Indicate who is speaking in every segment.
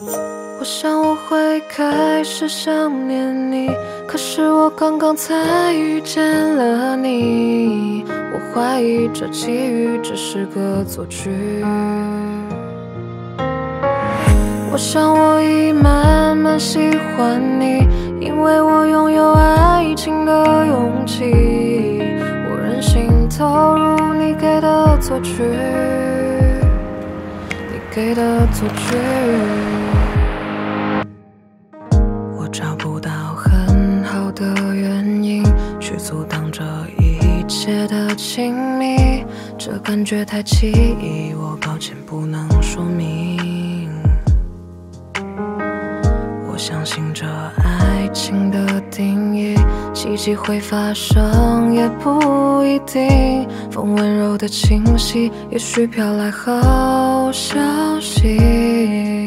Speaker 1: 我想我会开始想念你，可是我刚刚才遇见了你。我怀疑这际遇只是个错觉。我想我已慢慢喜欢你，因为我拥有爱情的勇气。我任性投入你给的错觉，你给的错觉。我找不到很好的原因去阻挡这一切的亲密，这感觉太奇异，我抱歉不能说明。相信这爱情的定义，奇迹会发生也不一定。风温柔的侵袭，也许飘来好消息。一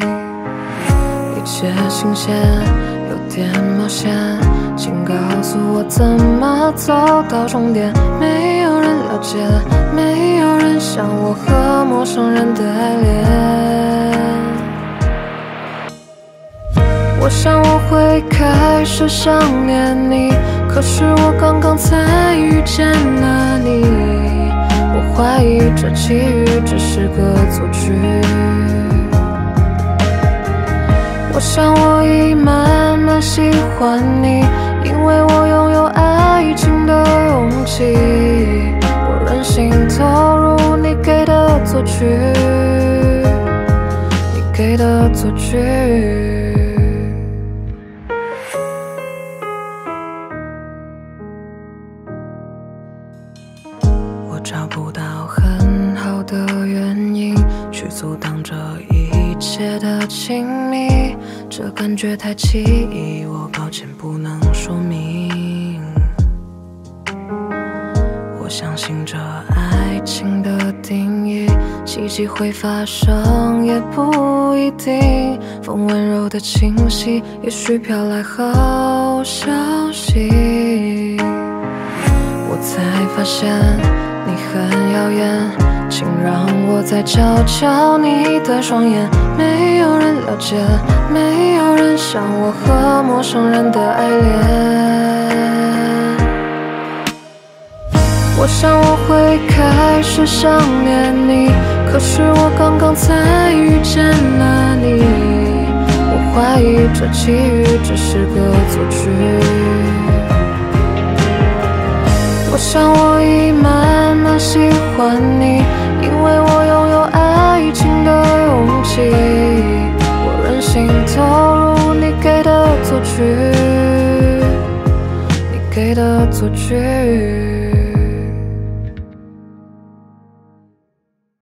Speaker 1: 切新鲜，有点冒险，请告诉我怎么走到终点。没有人了解，没有人像我和陌生人的爱恋。我想我会开始想念你，可是我刚刚才遇见了你。我怀疑这奇遇只是个错觉。我想我已慢慢喜欢你，因为我拥有爱情的勇气。我任性投入你给的错觉，你给的错觉。找不到很好的原因去阻挡这一切的亲密，这感觉太奇异，我抱歉不能说明。我相信这爱情的定义，奇迹会发生也不一定。风温柔的侵袭，也许飘来好消息。我才发现你很耀眼，请让我再瞧瞧你的双眼。没有人了解，没有人像我和陌生人的爱恋。我想我会开始想念你，可是我刚刚才遇见了你。我怀疑这奇遇只是个错觉。我想我已慢喜欢你，因为我拥有爱情的勇气。我任性投入你给的错觉，你给的错觉。